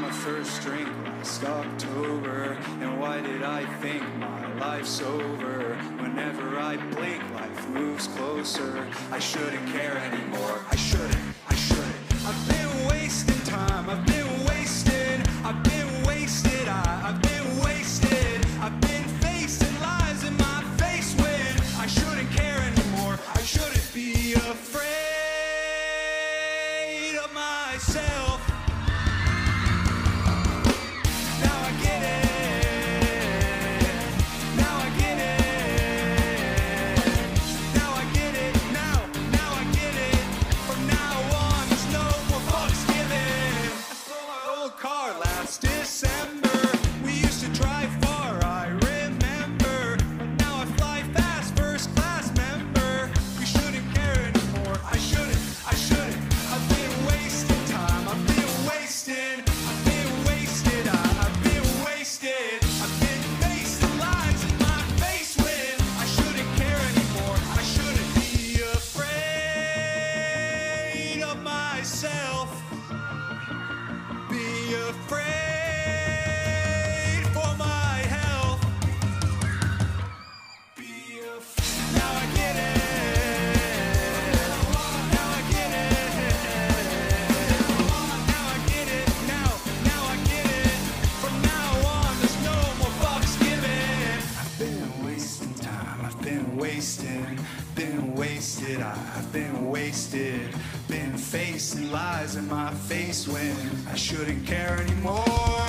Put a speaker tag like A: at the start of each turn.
A: my first drink last October. And why did I think my life's over? Whenever I blink, life moves closer. I shouldn't care anymore. I shouldn't. I shouldn't. I've been wasting time. I've been wasted. I've been wasted. I, I've been wasted. I've been facing lies in my face when I shouldn't care anymore. I shouldn't be afraid of myself. Wasting. Been wasted. I've been wasted. Been facing lies in my face when I shouldn't care anymore.